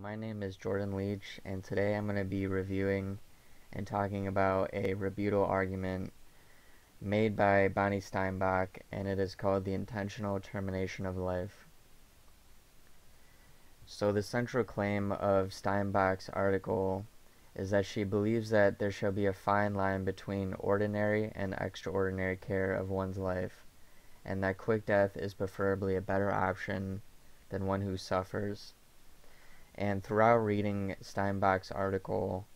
My name is Jordan Leach, and today I'm going to be reviewing and talking about a rebuttal argument made by Bonnie Steinbock, and it is called The Intentional Termination of Life. So, the central claim of Steinbock's article is that she believes that there shall be a fine line between ordinary and extraordinary care of one's life, and that quick death is preferably a better option than one who suffers. And throughout reading Steinbock's article,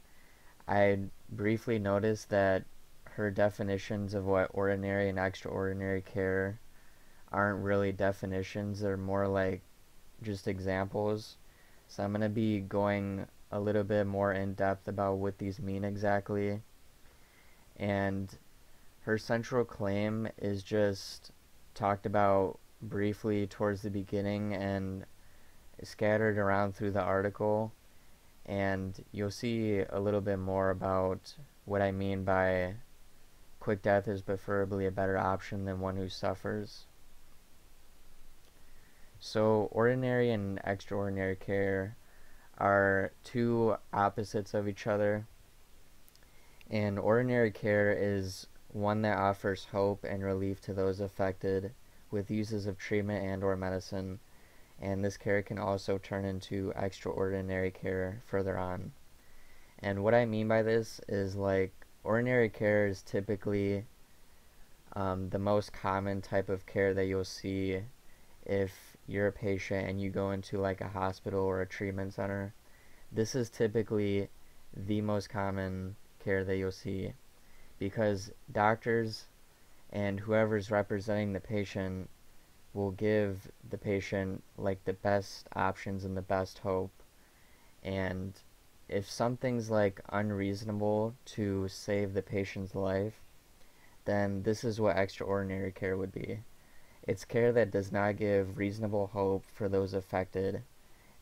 I briefly noticed that her definitions of what ordinary and extraordinary care aren't really definitions, they're more like just examples. So I'm going to be going a little bit more in depth about what these mean exactly. And her central claim is just talked about briefly towards the beginning and scattered around through the article and you'll see a little bit more about what I mean by quick death is preferably a better option than one who suffers. So, ordinary and extraordinary care are two opposites of each other. And ordinary care is one that offers hope and relief to those affected with uses of treatment and or medicine and this care can also turn into extraordinary care further on. And what I mean by this is like ordinary care is typically um, the most common type of care that you'll see if you're a patient and you go into like a hospital or a treatment center. This is typically the most common care that you'll see because doctors and whoever's representing the patient will give the patient like the best options and the best hope. And if something's like unreasonable to save the patient's life, then this is what extraordinary care would be. It's care that does not give reasonable hope for those affected,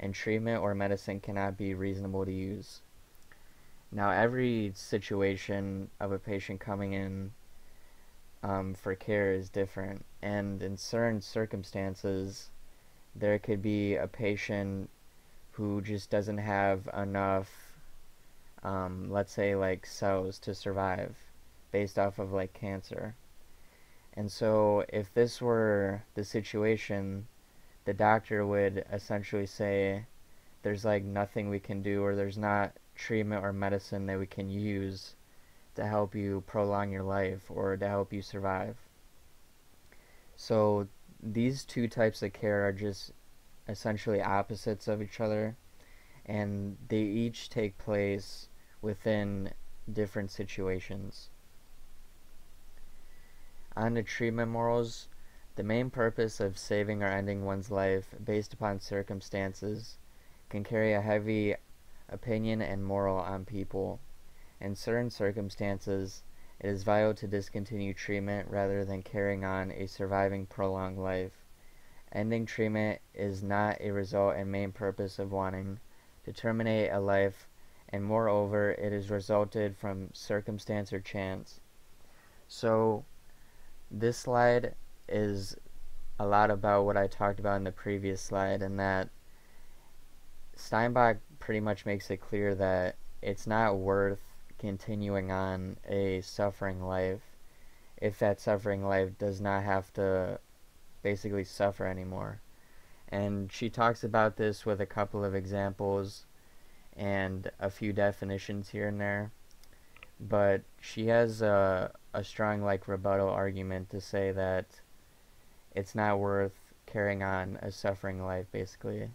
and treatment or medicine cannot be reasonable to use. Now, every situation of a patient coming in um, for care is different. And in certain circumstances, there could be a patient who just doesn't have enough, um, let's say, like cells to survive based off of like cancer. And so, if this were the situation, the doctor would essentially say, there's like nothing we can do, or there's not treatment or medicine that we can use to help you prolong your life or to help you survive. So these two types of care are just essentially opposites of each other and they each take place within different situations. On the treatment morals, the main purpose of saving or ending one's life based upon circumstances can carry a heavy opinion and moral on people in certain circumstances, it is vital to discontinue treatment rather than carrying on a surviving prolonged life. Ending treatment is not a result and main purpose of wanting to terminate a life, and moreover, it is resulted from circumstance or chance. So, this slide is a lot about what I talked about in the previous slide, and that Steinbock pretty much makes it clear that it's not worth continuing on a suffering life if that suffering life does not have to basically suffer anymore. And she talks about this with a couple of examples and a few definitions here and there. But she has a, a strong like rebuttal argument to say that it's not worth carrying on a suffering life basically.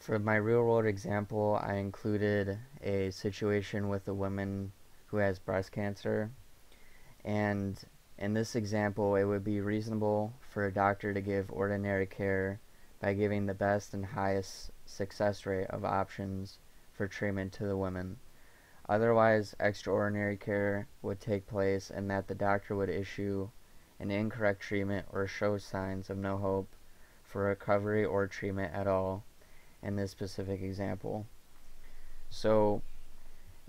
For my real world example, I included a situation with a woman who has breast cancer. And in this example, it would be reasonable for a doctor to give ordinary care by giving the best and highest success rate of options for treatment to the woman. Otherwise, extraordinary care would take place and that the doctor would issue an incorrect treatment or show signs of no hope for recovery or treatment at all in this specific example. So,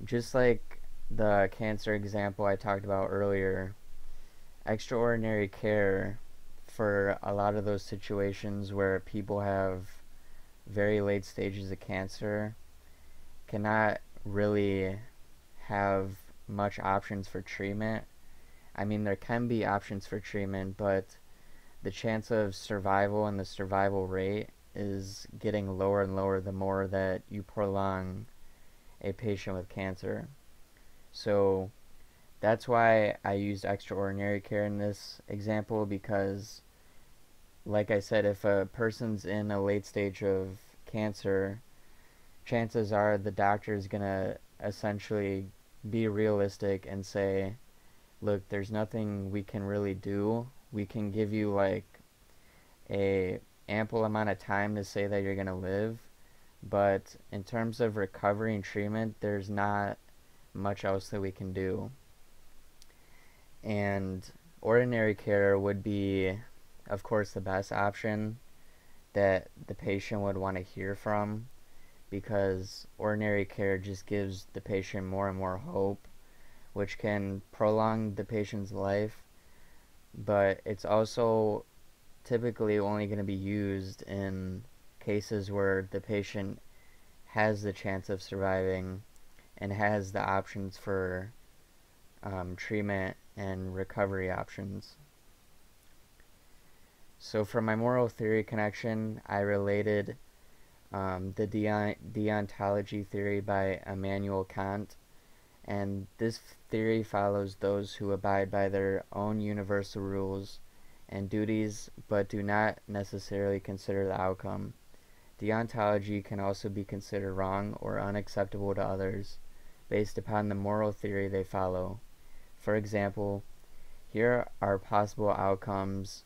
just like the cancer example I talked about earlier, extraordinary care for a lot of those situations where people have very late stages of cancer cannot really have much options for treatment. I mean, there can be options for treatment, but the chance of survival and the survival rate is getting lower and lower the more that you prolong a patient with cancer. So that's why I used extraordinary care in this example because, like I said, if a person's in a late stage of cancer, chances are the doctor is going to essentially be realistic and say, look, there's nothing we can really do. We can give you like a ample amount of time to say that you're going to live, but in terms of recovery and treatment, there's not much else that we can do. And ordinary care would be, of course, the best option that the patient would want to hear from because ordinary care just gives the patient more and more hope, which can prolong the patient's life, but it's also typically only going to be used in cases where the patient has the chance of surviving and has the options for um, treatment and recovery options. So for my moral theory connection, I related um, the deont- deontology theory by Immanuel Kant, and this theory follows those who abide by their own universal rules and duties but do not necessarily consider the outcome. Deontology can also be considered wrong or unacceptable to others based upon the moral theory they follow. For example, here are possible outcomes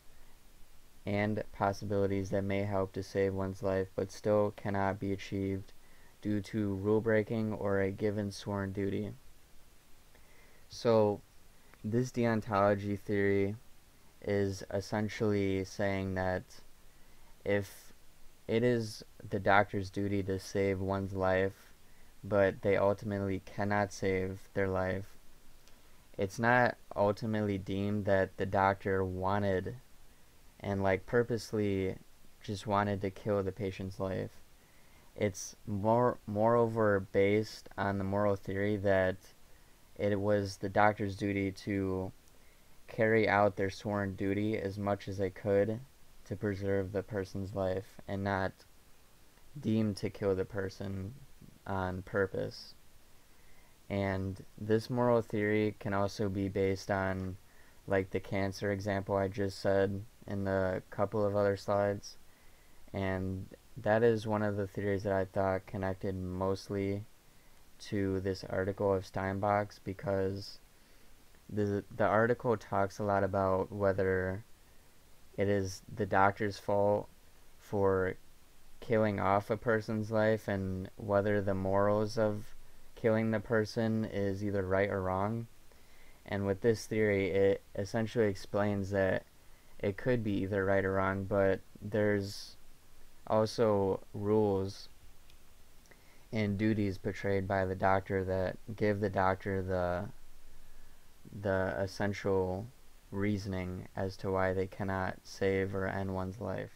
and possibilities that may help to save one's life but still cannot be achieved due to rule breaking or a given sworn duty. So, this deontology theory is essentially saying that if it is the doctor's duty to save one's life, but they ultimately cannot save their life, it's not ultimately deemed that the doctor wanted and like purposely just wanted to kill the patient's life. It's more moreover based on the moral theory that it was the doctor's duty to carry out their sworn duty as much as they could to preserve the person's life and not deem to kill the person on purpose. And this moral theory can also be based on like the cancer example I just said in the couple of other slides. And that is one of the theories that I thought connected mostly to this article of Steinbock's because the the article talks a lot about whether it is the doctor's fault for killing off a person's life and whether the morals of killing the person is either right or wrong. And with this theory, it essentially explains that it could be either right or wrong, but there's also rules and duties portrayed by the doctor that give the doctor the the essential reasoning as to why they cannot save or end one's life.